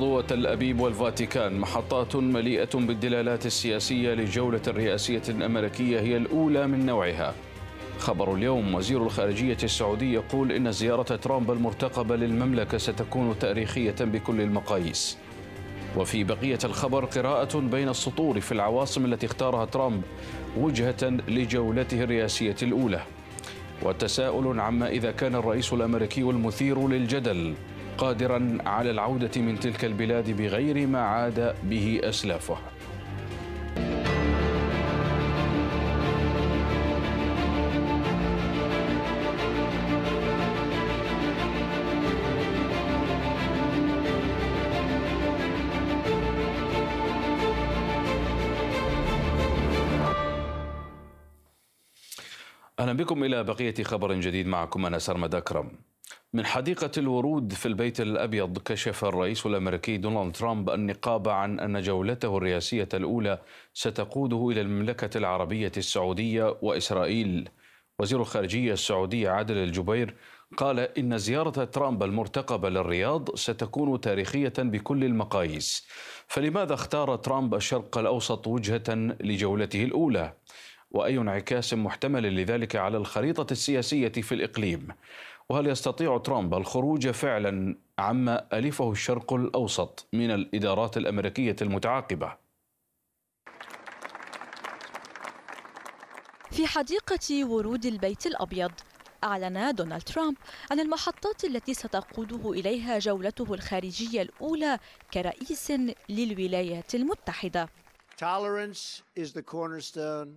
وتل أبيب والفاتيكان محطات مليئة بالدلالات السياسية لجولة رئاسية أمريكية هي الأولى من نوعها. خبر اليوم وزير الخارجية السعودي يقول إن زيارة ترامب المرتقبة للمملكة ستكون تاريخية بكل المقاييس. وفي بقية الخبر قراءة بين السطور في العواصم التي اختارها ترامب وجهة لجولته الرئاسية الأولى. وتساؤل عما إذا كان الرئيس الأمريكي المثير للجدل. قادرا على العودة من تلك البلاد بغير ما عاد به أسلافه أهلا بكم إلى بقية خبر جديد معكم أنا سرمد أكرم. من حديقة الورود في البيت الأبيض كشف الرئيس الأمريكي دونالد ترامب النقاب عن أن جولته الرئاسية الأولى ستقوده إلى المملكة العربية السعودية وإسرائيل. وزير الخارجية السعودي عادل الجبير قال إن زيارة ترامب المرتقبة للرياض ستكون تاريخية بكل المقاييس. فلماذا اختار ترامب الشرق الأوسط وجهة لجولته الأولى؟ وأي انعكاس محتمل لذلك على الخريطة السياسية في الإقليم؟ وهل يستطيع ترامب الخروج فعلا عما ألفه الشرق الأوسط من الإدارات الأمريكية المتعاقبة في حديقة ورود البيت الأبيض أعلن دونالد ترامب عن المحطات التي ستقوده إليها جولته الخارجية الأولى كرئيس للولايات المتحدة. Tolerance is the cornerstone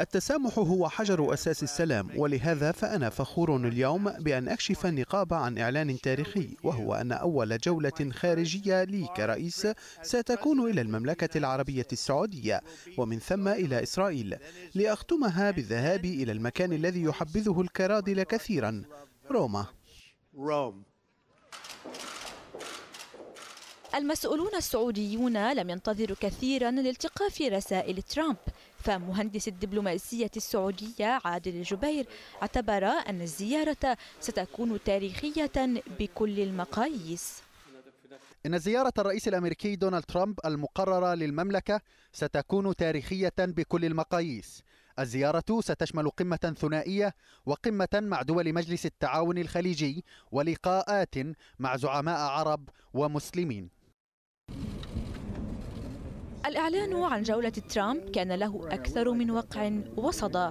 التسامح هو حجر أساس السلام ولهذا فأنا فخور اليوم بأن أكشف النقاب عن إعلان تاريخي وهو أن أول جولة خارجية لي كرئيس ستكون إلى المملكة العربية السعودية ومن ثم إلى إسرائيل لأختمها بالذهاب إلى المكان الذي يحبذه الكرادل كثيرا روما. المسؤولون السعوديون لم ينتظروا كثيرا لالتقاء رسائل ترامب. فمهندس الدبلوماسية السعودية عادل الجبير اعتبر أن الزيارة ستكون تاريخية بكل المقاييس. إن زيارة الرئيس الأمريكي دونالد ترامب المقررة للمملكة ستكون تاريخية بكل المقاييس. الزيارة ستشمل قمة ثنائية وقمة مع دول مجلس التعاون الخليجي ولقاءات مع زعماء عرب ومسلمين. الإعلان عن جولة ترامب كان له أكثر من وقع وصدى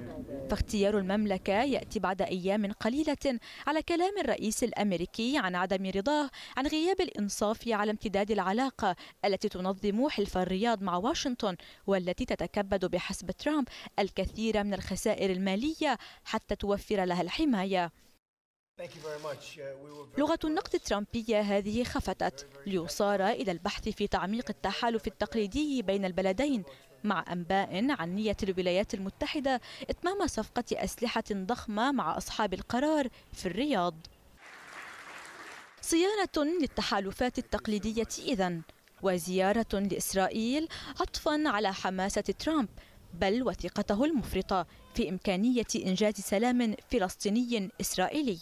فاختيار المملكة يأتي بعد أيام قليلة على كلام الرئيس الأمريكي عن عدم رضاه عن غياب الإنصاف على امتداد العلاقة التي تنظم حلف الرياض مع واشنطن والتي تتكبد بحسب ترامب الكثير من الخسائر المالية حتى توفر لها الحماية. لغة النقد الترامبية هذه خفتت ليصار إلى البحث في تعميق التحالف التقليدي بين البلدين مع أنباء عن نية الولايات المتحدة إتمام صفقة أسلحة ضخمة مع أصحاب القرار في الرياض. صيانة للتحالفات التقليدية إذن وزيارة لإسرائيل عطفا على حماسة ترامب بل وثقته المفرطة في إمكانية إنجاز سلام فلسطيني إسرائيلي.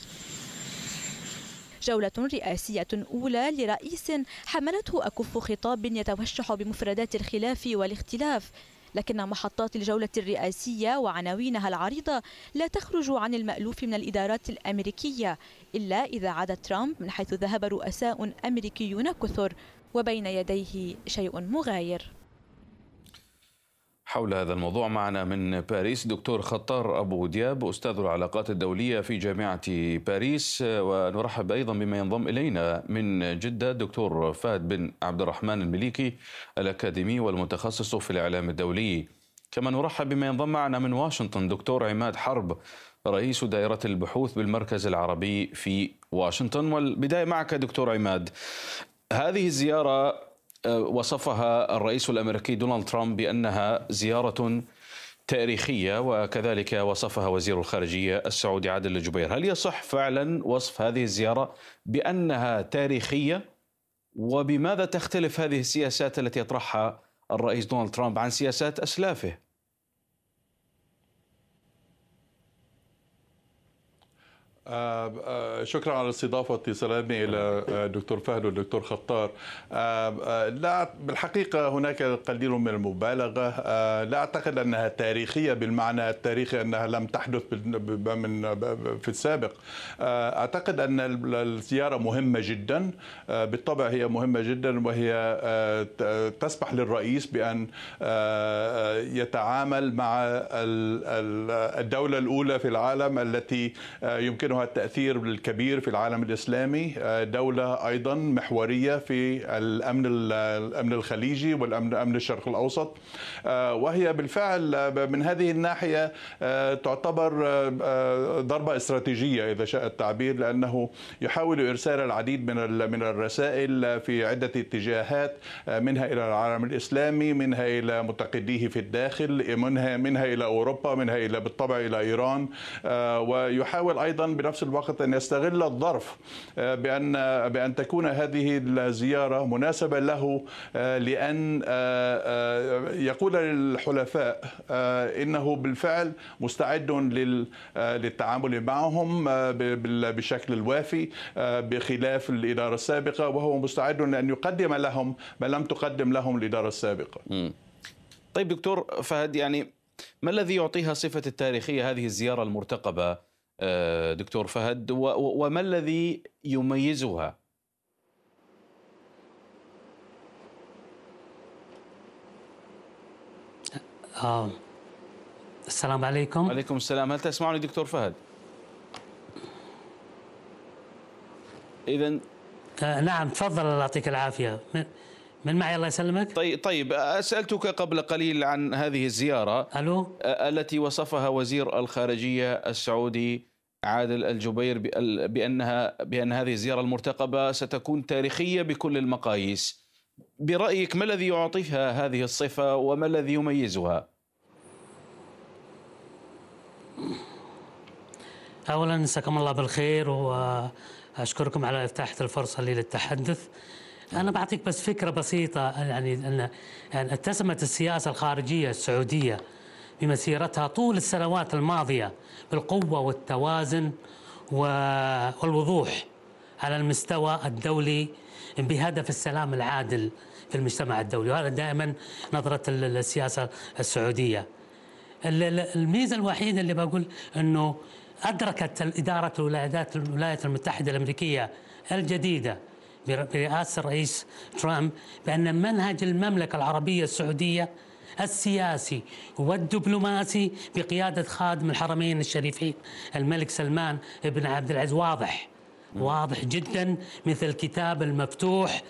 جولة رئاسية أولى لرئيس حملته أكف خطاب يتوشح بمفردات الخلاف والاختلاف لكن محطات الجولة الرئاسية وعناوينها العريضة لا تخرج عن المألوف من الإدارات الأمريكية إلا إذا عاد ترامب من حيث ذهب رؤساء أمريكيون كثر وبين يديه شيء مغاير. حول هذا الموضوع معنا من باريس دكتور خطار أبو دياب أستاذ العلاقات الدولية في جامعة باريس. ونرحب أيضا بما ينضم إلينا من جدة دكتور فهد بن عبد الرحمن المليكي الأكاديمي والمتخصص في الإعلام الدولي. كما نرحب بما ينضم معنا من واشنطن دكتور عماد حرب رئيس دائرة البحوث بالمركز العربي في واشنطن. والبداية معك دكتور عماد. هذه الزيارة وصفها الرئيس الأمريكي دونالد ترامب بأنها زيارة تاريخية وكذلك وصفها وزير الخارجية السعودي عادل الجبير، هل يصح فعلا وصف هذه الزيارة بأنها تاريخية؟ وبماذا تختلف هذه السياسات التي يطرحها الرئيس دونالد ترامب عن سياسات أسلافه؟ آه، آه، شكرا على الاستضافة واتصالاتي إلى الدكتور فهد والدكتور خطار. آه، لا بالحقيقة هناك القليل من المبالغة. لا أعتقد أنها تاريخية بالمعنى التاريخي أنها لم تحدث من في السابق. أعتقد أن الزيارة مهمة جدا. بالطبع هي مهمة جدا وهي تسمح للرئيس بأن يتعامل مع الدولة الأولى في العالم التي يمكن يمكنها التأثير الكبير في العالم الإسلامي. آه، دولة أيضا محورية في الأمن الأمن الخليجي والأمن أمن الشرق الأوسط. آه، وهي بالفعل آه، من هذه الناحية تعتبر ضربة استراتيجية إذا شاء التعبير لأنه يحاول إرسال العديد من من الرسائل في عدة اتجاهات منها إلى العالم الإسلامي منها إلى متقديه في الداخل منها منها إلى أوروبا منها إلى بالطبع إلى إيران ويحاول أيضا بنفس الوقت أن يستغل الظرف آه، بأن بأن تكون هذه الزيارة مناسبة له آه، لأن آه، يقول للحلفاء إنه بالفعل مستعد للتعامل معهم بشكل الوافي بخلاف الإدارة السابقة وهو مستعد أن يقدم لهم ما لم تقدم لهم الإدارة السابقة. طيب دكتور فهد يعني ما الذي يعطيها صفة التاريخية هذه الزيارة المرتقبة؟ آه، دكتور فهد وما الذي يميزها؟ آه. السلام عليكم عليكم السلام هل تسمعني دكتور فهد؟ إذا آه نعم تفضل الله يعطيك العافية من معي الله يسلمك؟ طيب طيب سألتك قبل قليل عن هذه الزيارة. ألو؟ التي وصفها وزير الخارجية السعودي عادل الجبير بأنها بأن هذه الزيارة المرتقبة ستكون تاريخية بكل المقاييس. برأيك ما الذي يعطيها هذه الصفة وما الذي يميزها؟ أولا مساكم الله بالخير وأشكركم على إتاحة الفرصة لي للتحدث. أنا بعطيك بس فكرة بسيطة يعني أن يعني اتسمت السياسة الخارجية السعودية بمسيرتها طول السنوات الماضية بالقوة والتوازن والوضوح على المستوى الدولي بهدف السلام العادل في المجتمع الدولي. وهذا دائما نظرة السياسة السعودية. الميزة الوحيدة اللي بقول أنه أدركت إدارة الولايات المتحدة الأمريكية الجديدة برئاسة الرئيس ترامب بأن منهج المملكة العربية السعودية السياسي والدبلوماسي بقيادة خادم الحرمين الشريفين الملك سلمان بن عبد العزيز. واضح واضح جدا مثل الكتاب المفتوح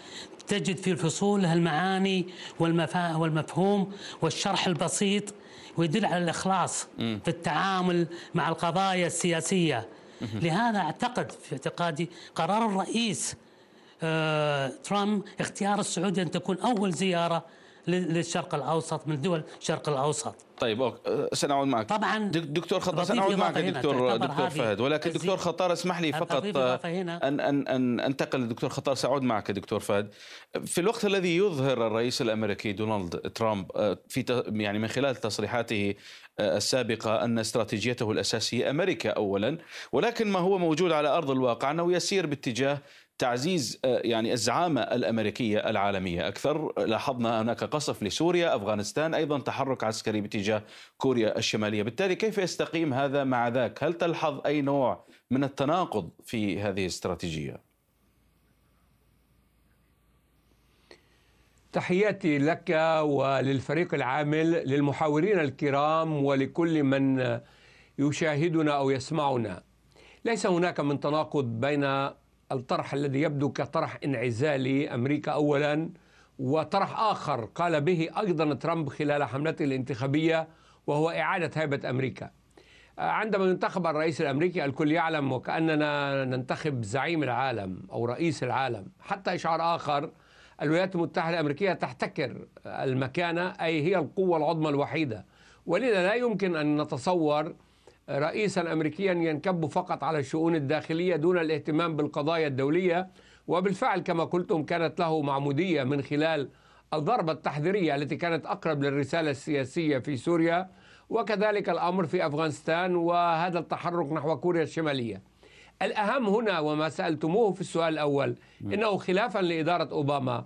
تجد في الفصول المعاني والمفهوم والشرح البسيط ويدل على الإخلاص في التعامل مع القضايا السياسية. لهذا أعتقد في اعتقادي قرار الرئيس ترامب اختيار السعودية أن تكون أول زيارة للشرق الأوسط من دول الشرق الأوسط. طيب أه، سنعود معك. طبعا دكتور خطار سنعود معك دكتور دكتور فهد. ولكن دكتور خطار اسمح لي فقط ان ان أن أنتقل للدكتور خطار. سأعود معك دكتور فهد. في الوقت الذي يظهر الرئيس الأمريكي دونالد ترامب في يعني من خلال تصريحاته السابقة أن استراتيجيته الأساسية أمريكا اولا ولكن ما هو موجود على أرض الواقع أنه يسير باتجاه تعزيز آه، يعني الزعامة الأمريكية العالمية. أكثر لاحظنا هناك قصف لسوريا أفغانستان أيضا تحرك عسكري باتجاه كوريا الشمالية. بالتالي كيف يستقيم هذا مع ذاك؟ هل تلحظ أي نوع من التناقض في هذه الاستراتيجيه تحياتي لك وللفريق العامل للمحاورين الكرام ولكل من يشاهدنا أو يسمعنا. ليس هناك من تناقض بين الطرح الذي يبدو كطرح انعزالي أمريكا أولا وطرح آخر قال به أيضا ترامب خلال حملته الانتخابية وهو إعادة هيبة أمريكا. عندما ينتخب الرئيس الأمريكي الكل يعلم وكأننا ننتخب زعيم العالم أو رئيس العالم. حتى إشعار آخر الولايات المتحدة الأمريكية تحتكر المكانة أي هي القوة العظمى الوحيدة. ولذا لا يمكن أن نتصور رئيسا امريكيا ينكب فقط على الشؤون الداخلية دون الاهتمام بالقضايا الدولية وبالفعل كما قلتم كانت له معمودية من خلال الضربة التحذيرية التي كانت أقرب للرسالة السياسية في سوريا وكذلك الأمر في أفغانستان وهذا التحرك نحو كوريا الشمالية. الأهم هنا وما سألتموه في السؤال الأول إنه خلافا لإدارة أوباما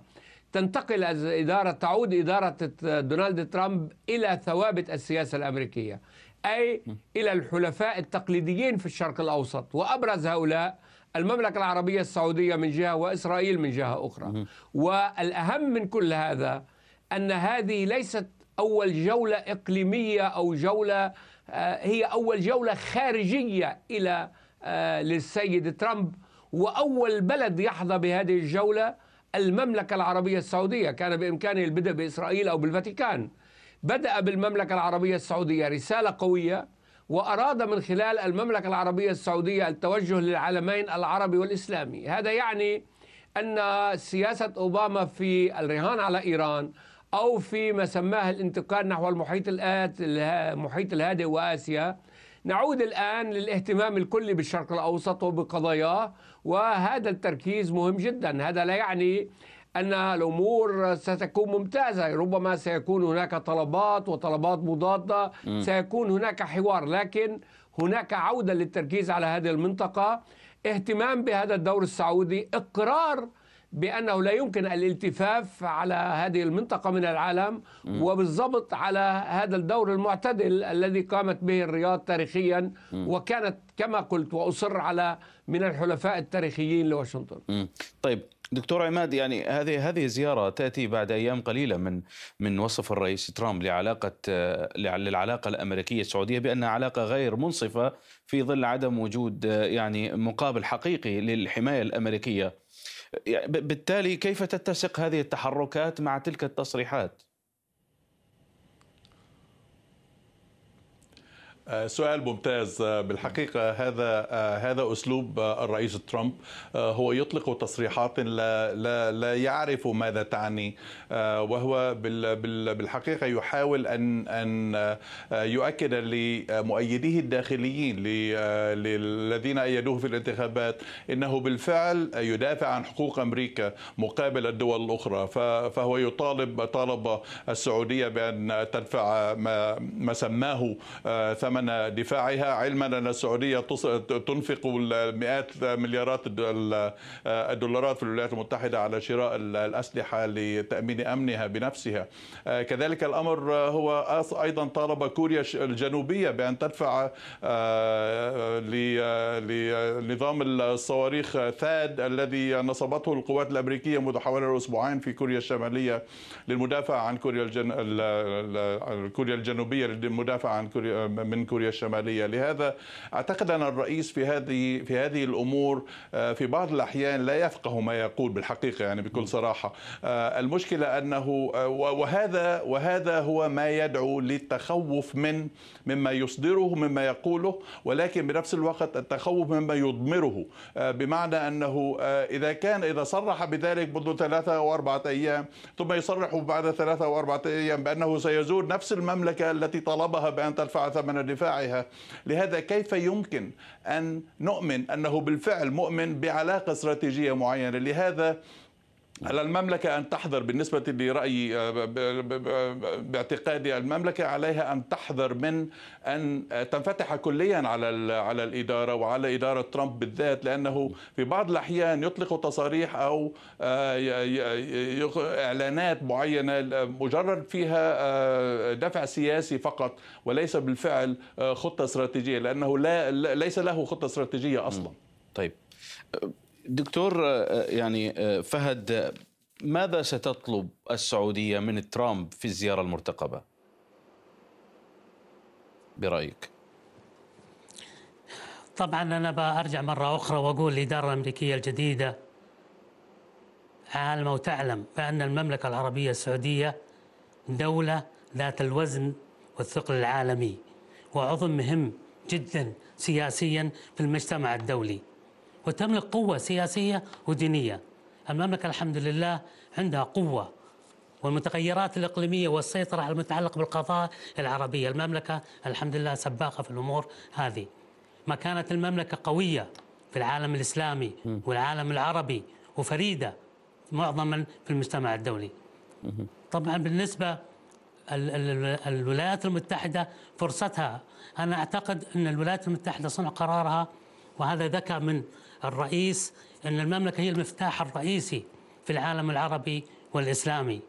تنتقل الإدارة تعود إدارة دونالد ترامب إلى ثوابت السياسة الأمريكية أي إلى الحلفاء التقليديين في الشرق الأوسط. وأبرز هؤلاء المملكة العربية السعودية من جهة وإسرائيل من جهة أخرى. والأهم من كل هذا أن هذه ليست أول جولة إقليمية أو جولة آه، هي أول جولة خارجية إلى آه، للسيد ترامب. وأول بلد يحظى بهذه الجولة المملكة العربية السعودية. كان بإمكانه البدء بإسرائيل أو بالفاتيكان. بدأ بالمملكة العربية السعودية رسالة قوية وأراد من خلال المملكة العربية السعودية التوجه للعالمين العربي والإسلامي. هذا يعني أن سياسة أوباما في الرهان على إيران أو في ما سماه الانتقال نحو المحيط الآت المحيط الهادئ وآسيا. نعود الآن للاهتمام الكلي بالشرق الأوسط وبقضاياه وهذا التركيز مهم جدا. هذا لا يعني أن الأمور ستكون ممتازة. ربما سيكون هناك طلبات وطلبات مضادة سيكون هناك حوار. لكن هناك عودة للتركيز على هذه المنطقة اهتمام بهذا الدور السعودي إقرار بأنه لا يمكن الالتفاف على هذه المنطقة من العالم وبالضبط على هذا الدور المعتدل الذي قامت به الرياض تاريخيا وكانت كما قلت وأصر على من الحلفاء التاريخيين لواشنطن. طيب دكتور عماد يعني هذه هذه الزيارة تأتي بعد أيام قليلة من من وصف الرئيس ترامب لعلاقة للعلاقة الأمريكية السعودية بأنها علاقة غير منصفة في ظل عدم وجود يعني مقابل حقيقي للحماية الأمريكية. يعني بالتالي كيف تتسق هذه التحركات مع تلك التصريحات؟ سؤال ممتاز. آه، بالحقيقة هذا آه، هذا أسلوب الرئيس ترامب هو يطلق تصريحات لا, لا, لا يعرف ماذا تعني. وهو بالحقيقة يحاول أن أن يؤكد لمؤيديه الداخليين للذين أيدوه في الانتخابات أنه بالفعل يدافع عن حقوق أمريكا مقابل الدول الأخرى. فهو يطالب طالب السعودية بأن تدفع ما, ما سماه ثمن ثمن دفاعها علما أن السعودية تنفق مئات مليارات الدولارات في الولايات المتحدة على شراء الأسلحة لتأمين أمنها بنفسها. كذلك الأمر هو أيضا طالب كوريا الجنوبية بأن تدفع آه، لنظام الصواريخ ثاد الذي نصبته القوات الأمريكية منذ حوالي أسبوعين في كوريا الشمالية للمدافع عن كوريا الجن... كوريا الجنوبية للمدافع عن كوريا من كوريا الشمالية. لهذا أعتقد أن الرئيس في هذه في هذه الأمور آه، في بعض الأحيان لا يفقه ما يقول بالحقيقة يعني بكل صراحة. آه، المشكلة أنه آه، وهذا وهذا هو ما يدعو للتخوف من مما يصدره مما يقوله ولكن بنفس الوقت التخوف مما يضمره. بمعنى أنه إذا كان إذا صرح بذلك منذ ثلاثة أو أربعة أيام ثم يصرح بعد ثلاثة أو أربعة أيام بأنه سيزور نفس المملكة التي طلبها بأن تدفع ثمن دفاعها. لهذا كيف يمكن أن نؤمن أنه بالفعل مؤمن بعلاقة استراتيجية معينة؟ لهذا على المملكة أن تحذر بالنسبة لرأيي آه، باعتقادي المملكة عليها أن تحذر من أن تنفتح كليا على على الإدارة وعلى إدارة ترامب بالذات لأنه في بعض الأحيان يطلق تصاريح أو آه، إعلانات معينة مجرد فيها آه، دفع سياسي فقط وليس بالفعل خطة استراتيجية لأنه لا ليس له خطة استراتيجية أصلا. طيب. دكتور يعني فهد ماذا ستطلب السعودية من ترامب في الزيارة المرتقبة؟ برأيك. طبعا أنا برجع مرة أخرى وأقول الإدارة الأمريكية الجديدة عالمة وتعلم بأن المملكة العربية السعودية دولة ذات الوزن والثقل العالمي وعضو مهم جدا سياسيا في المجتمع الدولي. وتملك قوة سياسية ودينية. المملكة الحمد لله عندها قوة والمتغيرات الإقليمية والسيطرة المتعلقة بالقضايا العربية. المملكة الحمد لله سباقة في الأمور هذه. ما كانت المملكة قوية في العالم الإسلامي والعالم العربي وفريدة معظما في المجتمع الدولي. طبعا بالنسبة الولايات المتحدة فرصتها أنا أعتقد أن الولايات المتحدة صنع قرارها وهذا ذكاء من الرئيس أن المملكة هي المفتاح الرئيسي في العالم العربي والإسلامي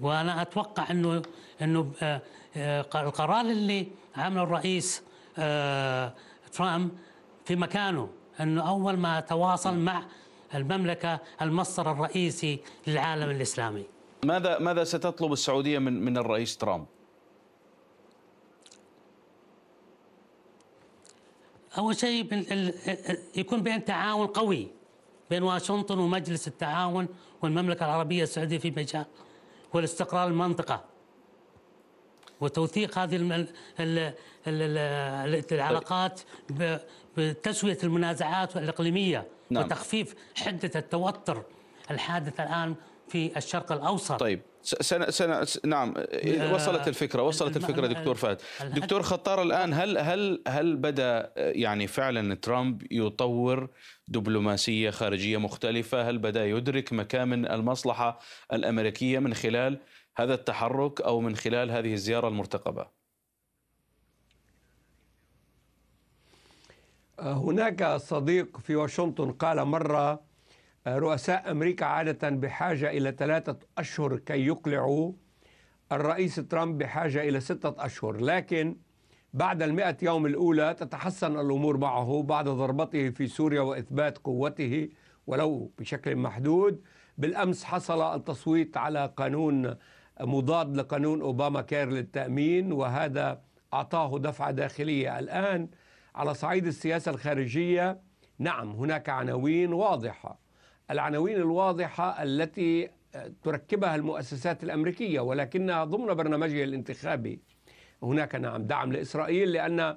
وأنا أتوقع أنه أنه آه، آه، القرار اللي عمله الرئيس آه، ترامب في مكانه أنه أول ما تواصل مع المملكة المصدر الرئيسي للعالم الإسلامي ماذا ماذا ستطلب السعودية من من الرئيس ترامب؟ أول شيء يكون بين تعاون قوي بين واشنطن ومجلس التعاون والمملكة العربية السعودية في مجال والاستقرار المنطقة وتوثيق هذه العلاقات بتسوية المنازعات الإقليمية نعم. وتخفيف حدة التوتر الحادث الآن في الشرق الأوسط طيب سنة سنة نعم. آه، وصلت الفكرة وصلت الفكرة دكتور فهد. دكتور خطار الآن هل هل هل بدأ يعني فعلا ترامب يطور دبلوماسية خارجية مختلفة؟ هل بدأ يدرك مكامن المصلحة الأمريكية من خلال هذا التحرك أو من خلال هذه الزيارة المرتقبة؟ هناك صديق في واشنطن قال مرة رؤساء أمريكا عادة بحاجة إلى ثلاثة أشهر كي يقلعوا الرئيس ترامب بحاجة إلى ستة أشهر. لكن بعد المئة يوم الأولى تتحسن الأمور معه بعد ضربته في سوريا وإثبات قوته ولو بشكل محدود. بالأمس حصل التصويت على قانون مضاد لقانون أوباما كير للتأمين وهذا أعطاه دفعة داخلية. الآن على صعيد السياسة الخارجية نعم هناك عناوين واضحة. العناوين الواضحة التي تركبها المؤسسات الأمريكية ولكنها ضمن برنامجها الانتخابي. هناك نعم دعم لإسرائيل لأن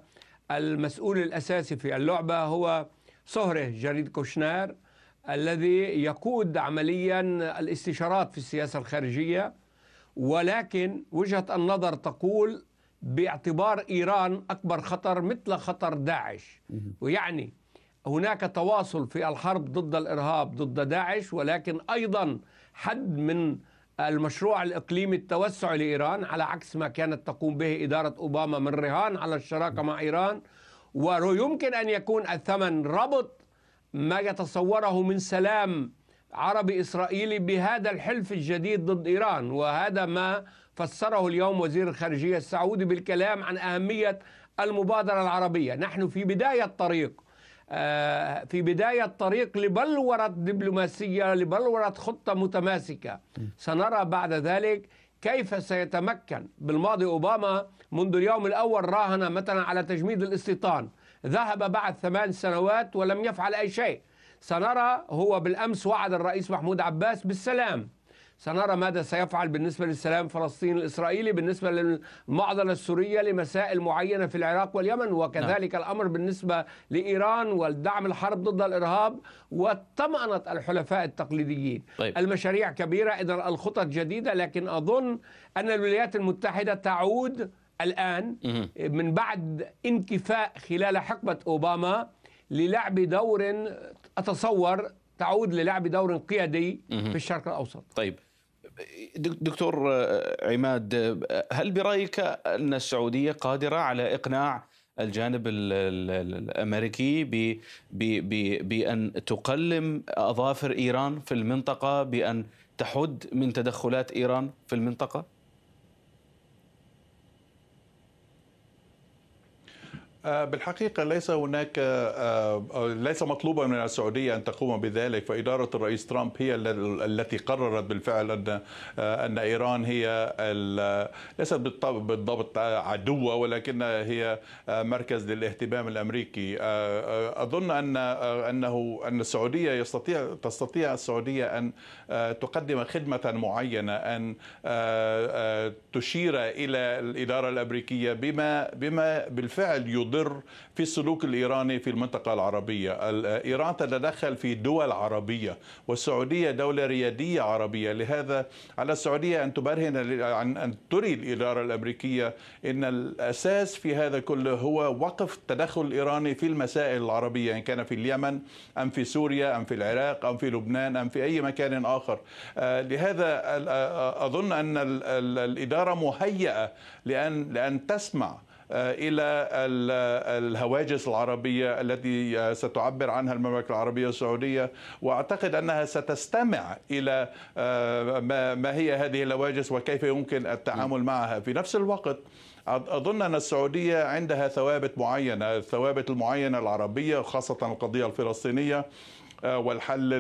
المسؤول الأساسي في اللعبة هو صهره جريد كوشنار الذي يقود عمليا الاستشارات في السياسة الخارجية. ولكن وجهة النظر تقول باعتبار إيران أكبر خطر مثل خطر داعش. ويعني هناك تواصل في الحرب ضد الإرهاب ضد داعش ولكن أيضا حد من المشروع الإقليمي التوسع لإيران على عكس ما كانت تقوم به إدارة أوباما من رهان على الشراكة مع إيران. ويمكن أن يكون الثمن ربط ما يتصوره من سلام عربي إسرائيلي بهذا الحلف الجديد ضد إيران. وهذا ما فسره اليوم وزير الخارجية السعودي بالكلام عن أهمية المبادرة العربية. نحن في بداية طريق. في بداية طريق لبلورة دبلوماسية لبلورة خطة متماسكة. سنرى بعد ذلك كيف سيتمكن. بالماضي أوباما منذ اليوم الأول راهن مثلا على تجميد الاستيطان. ذهب بعد ثمان سنوات ولم يفعل أي شيء. سنرى هو بالأمس وعد الرئيس محمود عباس بالسلام. سنرى ماذا سيفعل بالنسبة للسلام الفلسطيني الإسرائيلي بالنسبة للمعضلة السورية لمسائل معينة في العراق واليمن وكذلك نعم. الأمر بالنسبة لإيران والدعم الحرب ضد الإرهاب وطمأنة الحلفاء التقليديين. طيب. المشاريع كبيرة إذا الخطط جديدة لكن أظن أن الولايات المتحدة تعود الآن من بعد انكفاء خلال حقبة أوباما للعب دور أتصور تعود للعب دور قيادي في الشرق الأوسط. طيب. دكتور عماد هل برأيك أن السعودية قادرة على إقناع الجانب الأمريكي بأن تقلم أظافر إيران في المنطقة بأن تحد من تدخلات إيران في المنطقة؟ آه، بالحقيقة ليس هناك آه، آه، ليس مطلوبا من السعودية أن تقوم بذلك فإدارة الرئيس ترامب هي التي قررت بالفعل أن أن إيران هي ليست بالضبط عدوة ولكنها هي مركز للاهتمام الأمريكي. أظن أن أنه أن السعودية يستطيع تستطيع السعودية أن تقدم خدمة معينة أن تشير إلى الإدارة الأمريكية بما بما بالفعل يضر تضر في السلوك الإيراني في المنطقة العربية. إيران تتدخل في دول عربية والسعودية دولة ريادية عربية. لهذا على السعودية أن تبرهن عن أن تري الإدارة الأمريكية أن الأساس في هذا كله هو وقف التدخل الإيراني في المسائل العربية إن كان في اليمن أم في سوريا أم في العراق أم في لبنان أم في أي مكان آخر. آه، لهذا أظن أن الإدارة مهيئة لأن لأن تسمع إلى الهواجس العربية التي ستعبر عنها المملكة العربية السعودية. وأعتقد أنها ستستمع إلى ما هي هذه الهواجس وكيف يمكن التعامل معها. في نفس الوقت أظن أن السعودية عندها ثوابت معينة الثوابت المعينة العربية خاصة القضية الفلسطينية والحل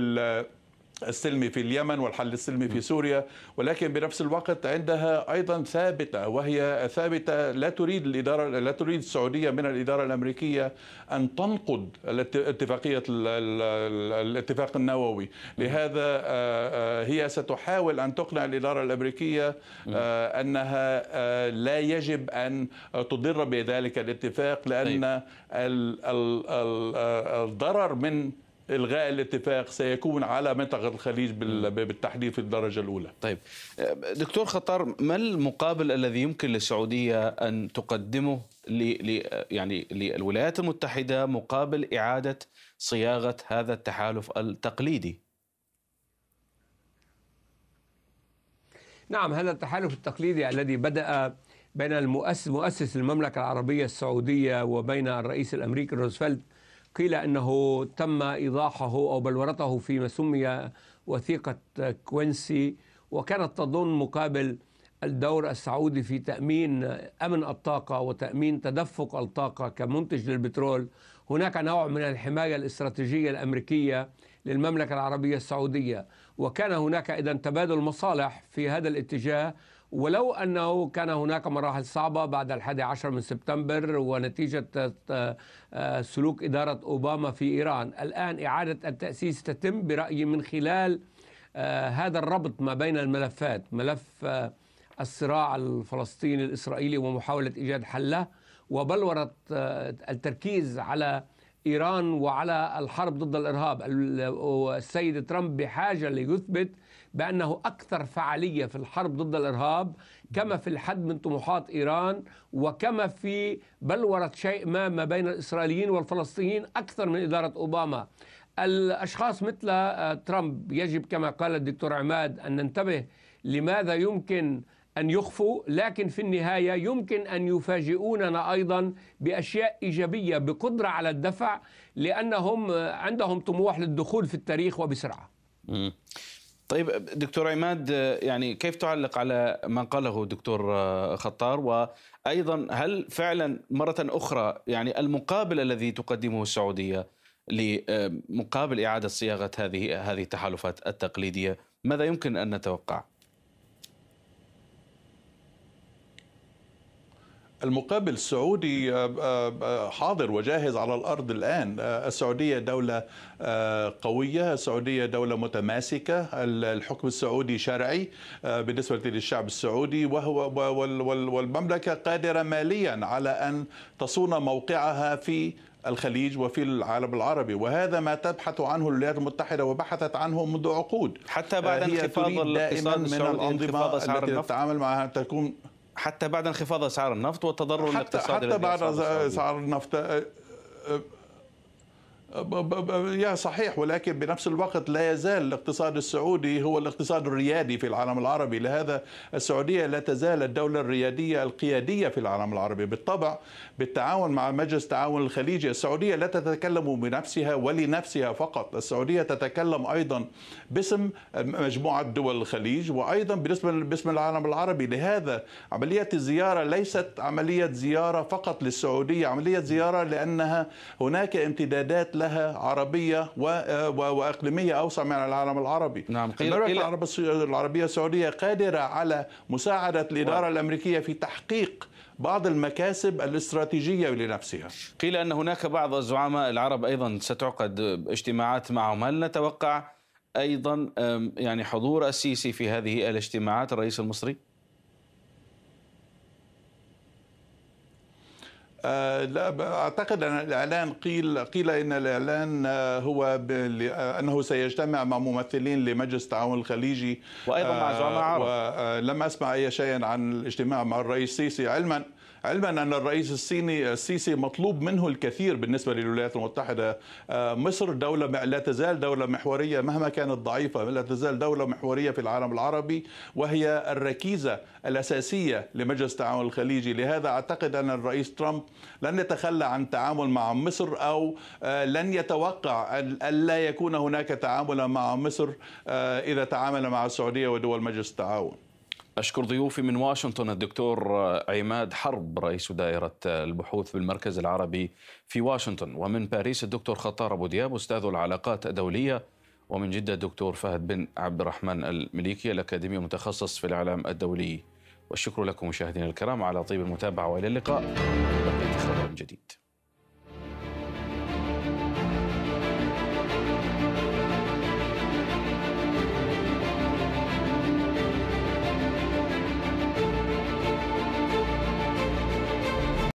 السلمي في اليمن والحل السلمي في سوريا ولكن بنفس الوقت عندها أيضا ثابتة وهي ثابتة لا تريد الإدارة لا تريد السعودية من الإدارة الأمريكية أن تنقض اتفاقية الاتفاق النووي. لهذا هي ستحاول أن تقنع الإدارة الأمريكية أنها لا يجب أن تضر بذلك الاتفاق لأن الضرر من إلغاء الاتفاق سيكون على منطقة الخليج بالتحديد في الدرجة الأولى. طيب دكتور خطار ما المقابل الذي يمكن للسعودية أن تقدمه ل يعني للولايات المتحدة مقابل إعادة صياغة هذا التحالف التقليدي؟ نعم هذا التحالف التقليدي الذي بدأ بين المؤسس مؤسس المملكة العربية السعودية وبين الرئيس الأمريكي روزفلت قيل أنه تم إيضاحه أو بلورته فيما سمي وثيقة كوينسي وكانت تظن مقابل الدور السعودي في تأمين أمن الطاقة وتأمين تدفق الطاقة كمنتج للبترول. هناك نوع من الحماية الاستراتيجية الأمريكية للمملكة العربية السعودية وكان هناك اذا تبادل مصالح في هذا الاتجاه ولو أنه كان هناك مراحل صعبة بعد الحادي عشر من سبتمبر ونتيجة سلوك إدارة أوباما في إيران. الآن إعادة التأسيس تتم برأيي من خلال هذا الربط ما بين الملفات. ملف الصراع الفلسطيني الإسرائيلي ومحاولة إيجاد حلة وبلورة التركيز على إيران وعلى الحرب ضد الإرهاب. السيد ترامب بحاجة ليثبت بأنه أكثر فعالية في الحرب ضد الإرهاب كما في الحد من طموحات إيران وكما في بلورة شيء ما ما بين الإسرائيليين والفلسطينيين أكثر من إدارة أوباما. الأشخاص مثل ترامب يجب كما قال الدكتور عماد أن ننتبه لماذا يمكن أن يخفوا لكن في النهاية يمكن أن يفاجئوننا أيضا بأشياء إيجابية بقدرة على الدفع لأنهم عندهم طموح للدخول في التاريخ وبسرعة. طيب دكتور عماد يعني كيف تعلق على ما قاله الدكتور خطار وأيضا هل فعلا مرة أخرى يعني المقابل الذي تقدمه السعودية لمقابل إعادة صياغة هذه هذه التحالفات التقليدية ماذا يمكن أن نتوقع؟ المقابل السعودي حاضر وجاهز على الأرض الآن. السعودية دولة قوية السعودية دولة متماسكة الحكم السعودي شرعي بالنسبة للشعب السعودي وهو والمملكة قادرة ماليا على أن تصون موقعها في الخليج وفي العالم العربي. وهذا ما تبحث عنه الولايات المتحدة وبحثت عنه منذ عقود. حتى بعد انخفاض الاقتصاد من الأنظمة التي تتعامل معها تكون حتى بعد انخفاض أسعار النفط والتضرر حتى الاقتصادي حتى بعد أسعار النفط يا صحيح ولكن بنفس الوقت لا يزال الاقتصاد السعودي هو الاقتصاد الريادي في العالم العربي. لهذا السعودية لا تزال الدولة الريادية القيادية في العالم العربي. بالطبع بالتعاون مع مجلس التعاون الخليجي السعودية لا تتكلم بنفسها ولنفسها فقط. السعودية تتكلم أيضا باسم مجموعة دول الخليج وأيضا باسم باسم العالم العربي. لهذا عملية الزيارة ليست عملية زيارة فقط للسعودية عملية زيارة لأنها هناك امتدادات لها عربية وإقليمية أوسع من العالم العربي. نعم قيل المملكة العربية السعودية قادرة على مساعدة الإدارة الأمريكية في تحقيق بعض المكاسب الاستراتيجية لنفسها. قيل أن هناك بعض الزعماء العرب أيضا ستعقد اجتماعات معهم. هل نتوقع أيضا يعني حضور السيسي في هذه الاجتماعات الرئيس المصري؟ لا أعتقد أن الإعلان قيل قيل إن الإعلان هو أنه سيجتمع مع ممثلين لمجلس التعاون الخليجي وأيضا مع زعماء عرب. ولم أسمع أي شيء عن الاجتماع مع الرئيس السيسي علما. علما أن الرئيس الصيني السيسي مطلوب منه الكثير بالنسبة للولايات المتحدة. آه، مصر دولة لا تزال دولة محورية مهما كانت ضعيفة لا تزال دولة محورية في العالم العربي وهي الركيزة الأساسية لمجلس التعاون الخليجي. لهذا أعتقد أن الرئيس ترامب لن يتخلى عن التعامل مع مصر أو آه، لن يتوقع أن لا يكون هناك تعامل مع مصر آه، إذا تعامل مع السعودية ودول مجلس التعاون. أشكر ضيوفي من واشنطن الدكتور عماد حرب رئيس دائرة البحوث بالمركز العربي في واشنطن. ومن باريس الدكتور خطار أبو دياب أستاذ العلاقات الدولية. ومن جدة الدكتور فهد بن عبد الرحمن المليكي الأكاديمي المتخصص في الإعلام الدولي. والشكر لكم مشاهدينا الكرام على طيب المتابعة وإلى اللقاء. بقية خبر جديد.